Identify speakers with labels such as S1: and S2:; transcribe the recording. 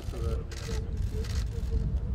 S1: Vale, eso